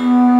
Mm-hmm.